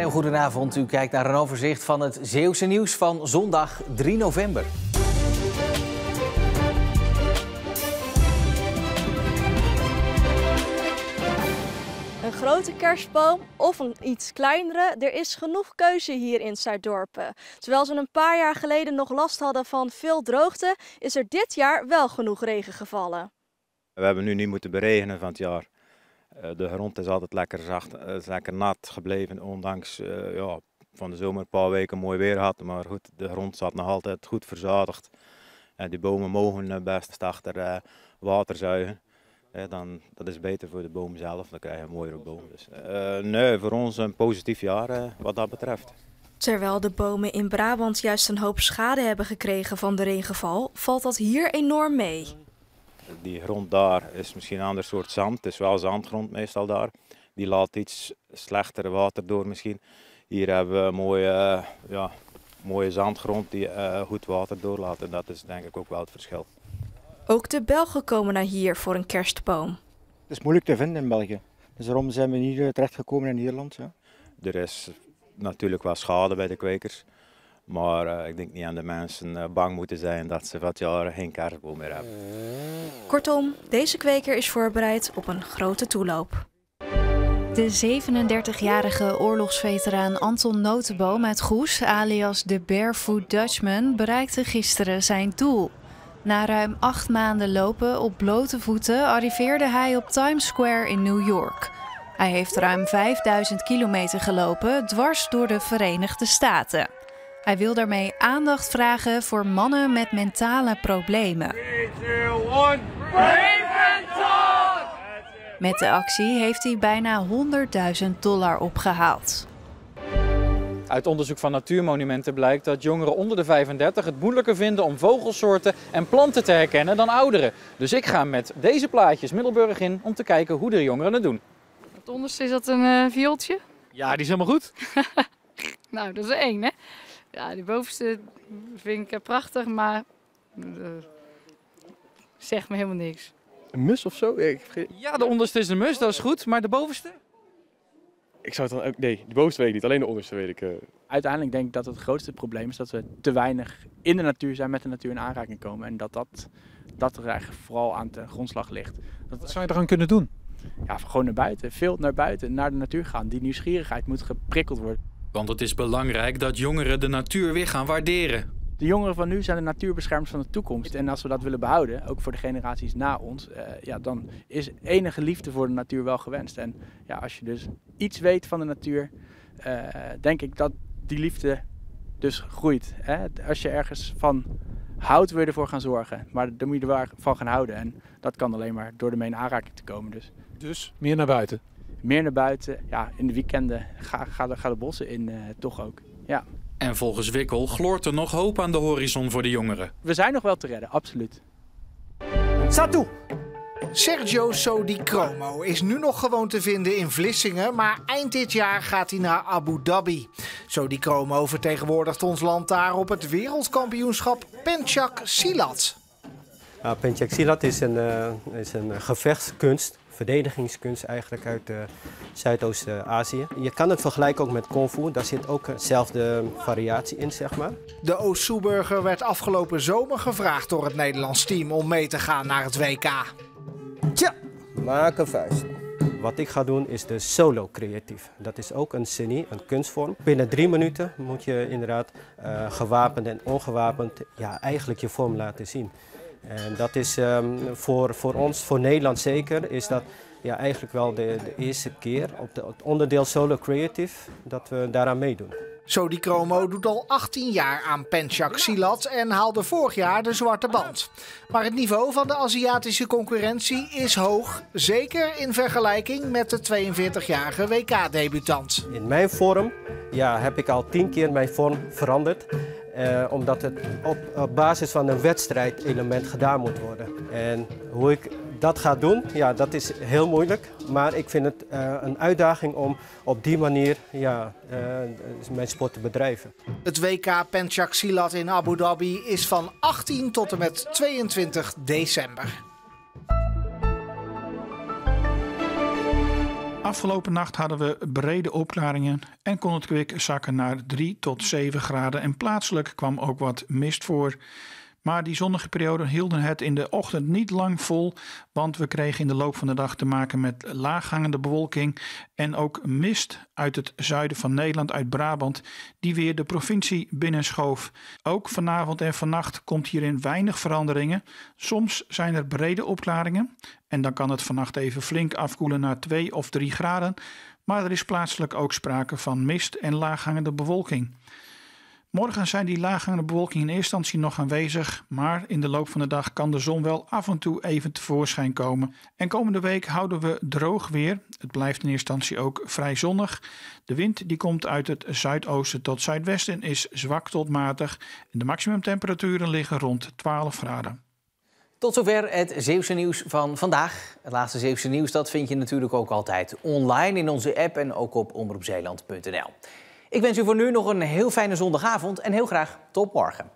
heel goedenavond. U kijkt naar een overzicht van het Zeeuwse nieuws van zondag 3 november. Een grote kerstboom of een iets kleinere, er is genoeg keuze hier in Zuiddorpen. Terwijl ze een paar jaar geleden nog last hadden van veel droogte, is er dit jaar wel genoeg regen gevallen. We hebben nu niet moeten beregenen van het jaar. Eh, De grond is altijd lekker zacht, eh, is lekker nat gebleven, ondanks eh, ja, van de zomer een paar weken mooi weer had. Maar goed, de grond zat nog altijd goed verzadigd. En die bomen mogen best achter water zuigen. Dan, dat is beter voor de boom zelf, dan krijg je een mooiere boom. Dus, nee, voor ons een positief jaar wat dat betreft. Terwijl de bomen in Brabant juist een hoop schade hebben gekregen van de regenval, valt dat hier enorm mee. Die grond daar is misschien een ander soort zand. Het is wel zandgrond meestal daar. Die laat iets slechter water door misschien. Hier hebben we mooie, eh, ja, mooie zandgrond die eh, goed water doorlaat. En dat is denk ik ook wel het verschil. Ook de Belgen komen naar hier voor een kerstboom. Het is moeilijk te vinden in België. Dus daarom zijn we hier eh, terechtgekomen in Nederland. Ja. Er is natuurlijk wel schade bij de kwekers. Maar eh, ik denk niet aan de mensen eh, bang moeten zijn dat ze wat jaren geen kerstboom meer hebben. Kortom, deze kweker is voorbereid op een grote toeloop. De 37-jarige oorlogsveteraan Anton Notenboom uit Goes, alias de Barefoot Dutchman, bereikte gisteren zijn doel. Na ruim acht maanden lopen op blote voeten arriveerde hij op Times Square in New York. Hij heeft ruim 5000 kilometer gelopen, dwars door de Verenigde Staten. Hij wil daarmee aandacht vragen voor mannen met mentale problemen. Met de actie heeft hij bijna 100.000 dollar opgehaald. Uit onderzoek van Natuurmonumenten blijkt dat jongeren onder de 35 het moeilijker vinden om vogelsoorten en planten te herkennen dan ouderen. Dus ik ga met deze plaatjes Middelburg in om te kijken hoe de jongeren het doen. Het onderste is dat een eh viooltje. Ja, die is helemaal goed. Nou, dat is er één, hè? Ja, die bovenste vind ik eh, prachtig, maar eh, zegt me helemaal niks. Een mus of zo? Ik, vergeet- Ja, de onderste is een mus, dat is goed. Maar de bovenste? ik zou het dan ook... Nee, de bovenste weet ik niet. Alleen de onderste weet ik. eh. Uiteindelijk denk ik dat het grootste probleem is dat we te weinig in de natuur zijn, met de natuur in aanraking komen. En dat dat, dat er eigenlijk vooral aan de grondslag ligt. Dat, Wat zou je eraan kunnen doen? ja, gewoon naar buiten, veel naar buiten, naar de natuur gaan. Die nieuwsgierigheid moet geprikkeld worden. Want het is belangrijk dat jongeren de natuur weer gaan waarderen. De jongeren van nu zijn de natuurbeschermers van de toekomst. En als we dat willen behouden, ook voor de generaties na ons, eh, ja, dan is enige liefde voor de natuur wel gewenst. En ja, als je dus iets weet van de natuur, eh, denk ik dat die liefde dus groeit. Hè? Als je ergens van houdt, wil je ervoor gaan zorgen. Maar dan moet je er van gaan houden. En dat kan alleen maar door ermee in aanraking te komen. Dus Dus meer naar buiten. Meer naar buiten, ja, in de weekenden ga, ga, de, ga de bossen in, eh, toch ook. Ja. En volgens Wikkel gloort er nog hoop aan de horizon voor de jongeren. We zijn nog wel te redden, absoluut. Satu. Sergio Sodi Cromo is nu nog gewoon te vinden in Vlissingen, maar eind dit jaar gaat hij naar Abu Dhabi. Sodi Cromo vertegenwoordigt ons land daar op het wereldkampioenschap Pencak Silat. Nou, Pencak Silat is een, eh, is een gevechtskunst, verdedigingskunst eigenlijk uit eh, Zuidoost-Azië. Je kan het vergelijken ook met Kung Fu, daar zit ook dezelfde variatie in, zeg maar. De Oost-Soeburger werd afgelopen zomer gevraagd door het Nederlands team om mee te gaan naar het WK. Tja, maak een vuist. Wat ik ga doen is de solo creatief. Dat is ook een genie, een kunstvorm. Binnen drie minuten moet je inderdaad eh, gewapend en ongewapend ja, eigenlijk je vorm laten zien. En dat is ehm, voor, voor ons, voor Nederland zeker, is dat ja, eigenlijk wel de, de eerste keer op de, het onderdeel solo creatief dat we daaraan meedoen. Sodi Cromo doet al 18 jaar aan Pencak Silat en haalde vorig jaar de zwarte band. Maar het niveau van de Aziatische concurrentie is hoog, zeker in vergelijking met de 42-jarige WK-debutant. In mijn vorm ja, heb ik al tien keer mijn vorm veranderd. Eh, omdat het op, basis van een wedstrijdelement gedaan moet worden. En hoe ik dat ga doen, ja, dat is heel moeilijk. Maar ik vind het eh, een uitdaging om op die manier ja, eh, mijn sport te bedrijven. Het WK Pencak Silat in Abu Dhabi is van 18 tot en met 22 december. Afgelopen nacht hadden we brede opklaringen en kon het kwik zakken naar 3 tot 7 graden en plaatselijk kwam ook wat mist voor. Maar die zonnige perioden hielden het in de ochtend niet lang vol, want we kregen in de loop van de dag te maken met laaghangende bewolking en ook mist uit het zuiden van Nederland, uit Brabant, die weer de provincie binnenschoof. Ook vanavond en vannacht komt hierin weinig veranderingen. Soms zijn er brede opklaringen en dan kan het vannacht even flink afkoelen naar 2 of 3 graden, maar er is plaatselijk ook sprake van mist en laaghangende bewolking. Morgen zijn die laaghangende bewolking in eerste instantie nog aanwezig, maar in de loop van de dag kan de zon wel af en toe even tevoorschijn komen. En komende week houden we droog weer. Het blijft in eerste instantie ook vrij zonnig. De wind die komt uit het zuidoosten tot zuidwesten en is zwak tot matig. En de maximumtemperaturen liggen rond 12 graden. Tot zover het Zeeuwse nieuws van vandaag. Het laatste Zeeuwse nieuws dat vind je natuurlijk ook altijd online in onze app en ook op omroepzeeland.nl. Ik wens u voor nu nog een heel fijne zondagavond en heel graag tot morgen.